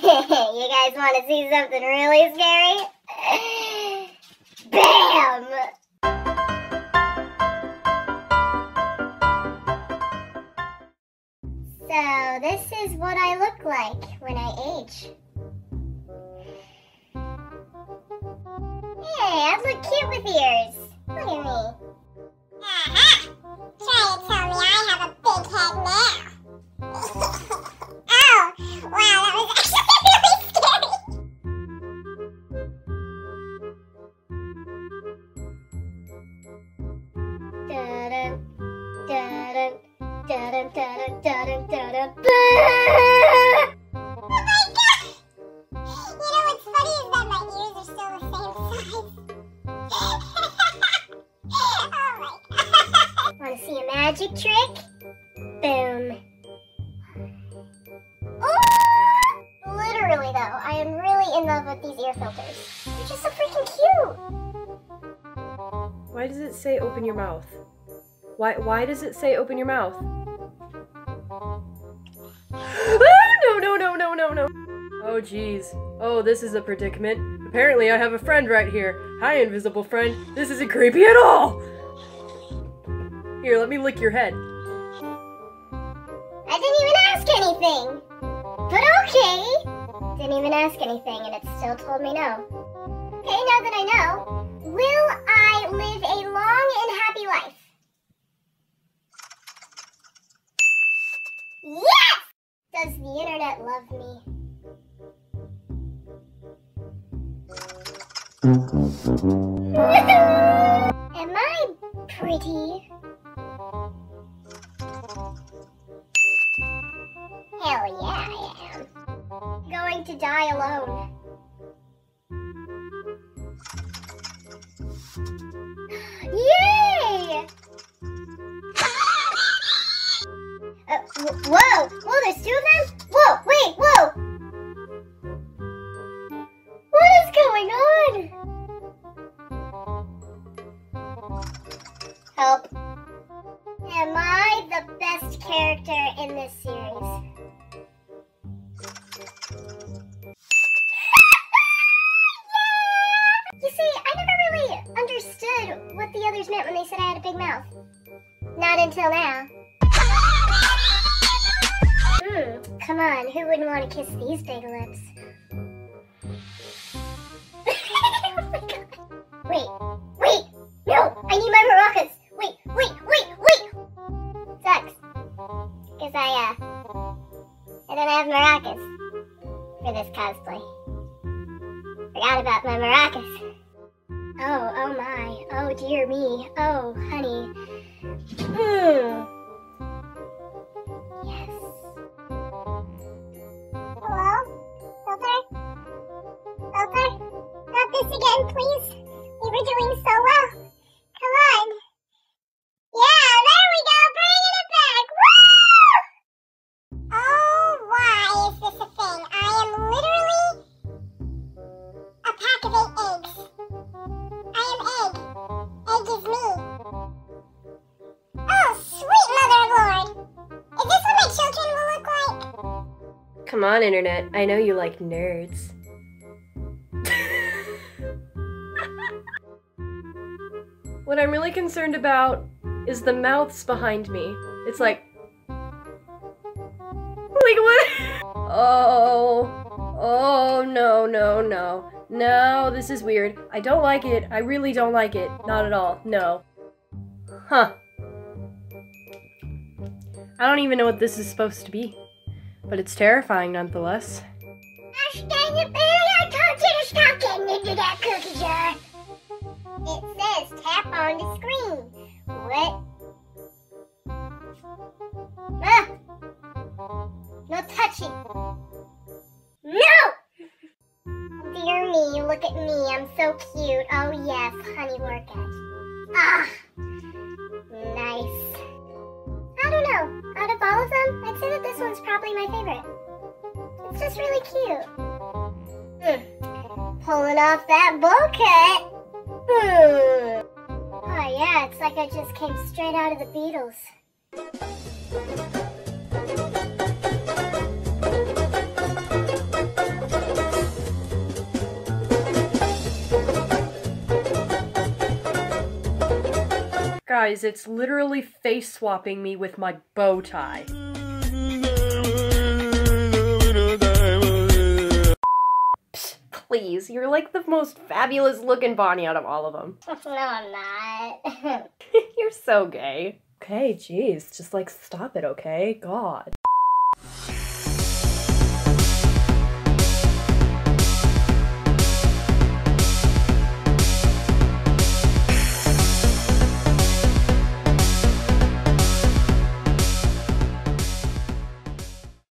you guys want to see something really scary? Bam! So, this is what I look like when I age. Hey, I look cute with ears. Oh my god! You know what's funny is that my ears are still the same size. oh my. Want to see a magic trick? Boom. Ooh! Literally, though, I am really in love with these ear filters. They're just so freaking cute. Why does it say open your mouth? Why why does it say open your mouth? Ah, no no no no no no. Oh jeez. Oh, this is a predicament. Apparently I have a friend right here. Hi invisible friend. This isn't creepy at all. Here, let me lick your head. I didn't even ask anything. But okay. Didn't even ask anything, and it still told me no. Okay, now that I know, will I live a long and happy life? Yes! Does internet love me? Am I pretty? Hell yeah, I am. Going to die alone. Yay! Uh, whoa! Whoa, there's two of them? Whoa, wait, whoa! What is going on? Help. Am I the best character in this series? You see, I never really understood what the others meant when they said I had a big mouth. Not until now. Come on, who wouldn't want to kiss these big lips? Wait, wait, no, I need my maracas. Wait, wait, wait, wait. Sucks. Cause I, uh, I don't have maracas for this cosplay. Forgot about my maracas. Oh, oh my. Oh dear me. Oh, honey. Hmm. This again, please. We were doing so well. Come on. Yeah, there we go. Bringing it back. Woo! Oh, why is this a thing? I am literally a pack of eight eggs. I am egg. Egg is me. Oh, sweet mother of Lord. Is this what my children will look like? Come on, internet. I know you like nerds. What I'm really concerned about is the mouths behind me. It's like. Like what? Oh. Oh, no, no, no. No, this is weird. I don't like it. I really don't like it. Not at all. No. Huh. I don't even know what this is supposed to be. But it's terrifying nonetheless. Touching. No! Dear me, look at me. I'm so cute. Oh yes, honey workout. Ah! Nice. I don't know. Out of all of them, I'd say that this one's probably my favorite. It's just really cute. Hmm. Pulling off that bowl cut. Hmm. Oh yeah, it's like I just came straight out of the Beatles. Guys, it's literally face swapping me with my bow tie. Psst, please, you're like the most fabulous looking Bonnie out of all of them. no, I'm not. you're so gay. Okay, jeez, just like stop it, okay? God.